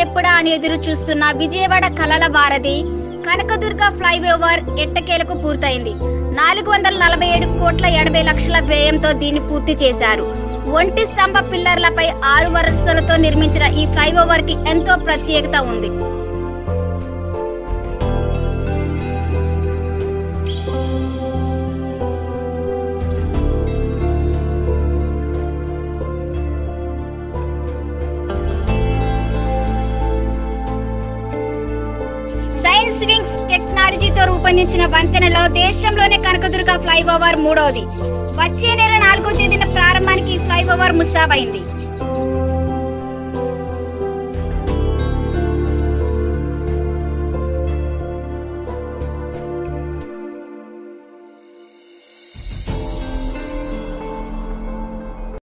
ఎదురు చూస్తున్న విజయవాడ కలల వారధి కనకదుర్గ ఫ్లైఓవర్ ఎట్టకేలకు పూర్తయింది. నాలుగు వందల నలభై ఏడు కోట్ల ఎనభై లక్షల వ్యయంతో దీన్ని పూర్తి చేశారు. ఒంటి స్తంభ పిల్లర్లపై ఆరు వరుసలతో నిర్మించిన ఈ ఫ్లైఓవర్కి ఎంతో ప్రత్యేకత ఉంది. సైన్స్ వింగ్స్ టెక్నాలజీతో రూపొందించిన వంతెనలో దేశంలోనే కనకదుర్గ ఫ్లైఓవర్ మూడవది వచ్చే నెల నాలుగో తేదీన ప్రారంభానికి ఫ్లైఓవర్ ముస్తాబైంది